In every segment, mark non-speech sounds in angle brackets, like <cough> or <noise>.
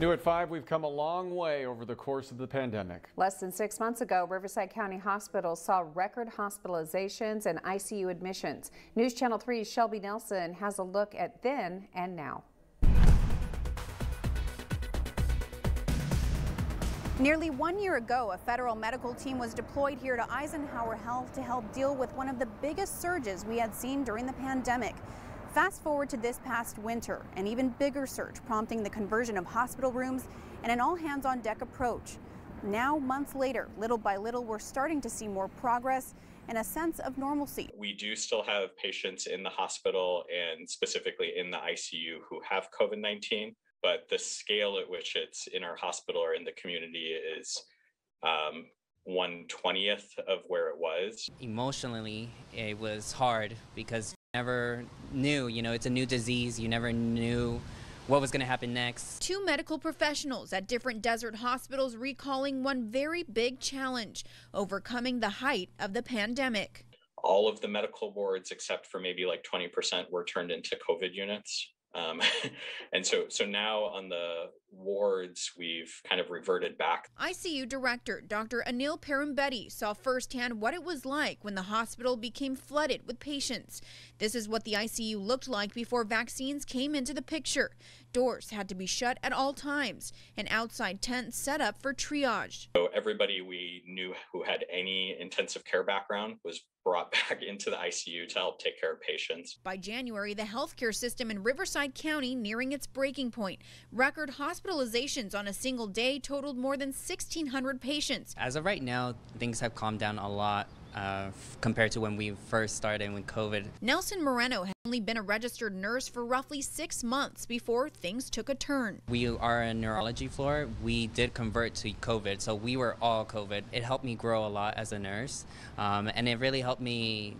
New at 5, we've come a long way over the course of the pandemic. Less than six months ago, Riverside County Hospital saw record hospitalizations and ICU admissions. News Channel 3's Shelby Nelson has a look at then and now. Nearly one year ago, a federal medical team was deployed here to Eisenhower Health to help deal with one of the biggest surges we had seen during the pandemic. Fast forward to this past winter, an even bigger surge prompting the conversion of hospital rooms and an all hands on deck approach. Now, months later, little by little, we're starting to see more progress and a sense of normalcy. We do still have patients in the hospital and specifically in the ICU who have COVID 19, but the scale at which it's in our hospital or in the community is um, one twentieth of where it was. Emotionally, it was hard because never knew, you know, it's a new disease. You never knew what was going to happen next. Two medical professionals at different desert hospitals recalling one very big challenge overcoming the height of the pandemic. All of the medical wards, except for maybe like 20%, were turned into COVID units. Um, <laughs> and so, so now on the wards, we've kind of reverted back. ICU director Dr. Anil Parambetti saw firsthand what it was like when the hospital became flooded with patients. This is what the ICU looked like before vaccines came into the picture. Doors had to be shut at all times, an outside tent set up for triage. So everybody we knew who had any intensive care background was brought <laughs> back into the ICU to help take care of patients. By January, the healthcare system in Riverside County nearing its breaking point. Record hospitalizations on a single day totaled more than 1,600 patients. As of right now, things have calmed down a lot uh, compared to when we first started with COVID. Nelson Moreno had only been a registered nurse for roughly six months before things took a turn. We are a neurology floor. We did convert to COVID, so we were all COVID. It helped me grow a lot as a nurse, um, and it really helped me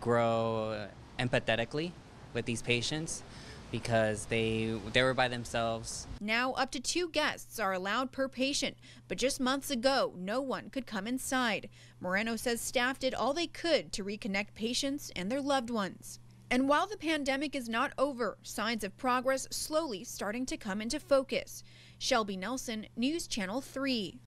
grow empathetically with these patients because they they were by themselves. Now up to two guests are allowed per patient, but just months ago no one could come inside. Moreno says staff did all they could to reconnect patients and their loved ones. And while the pandemic is not over, signs of progress slowly starting to come into focus. Shelby Nelson, News Channel 3.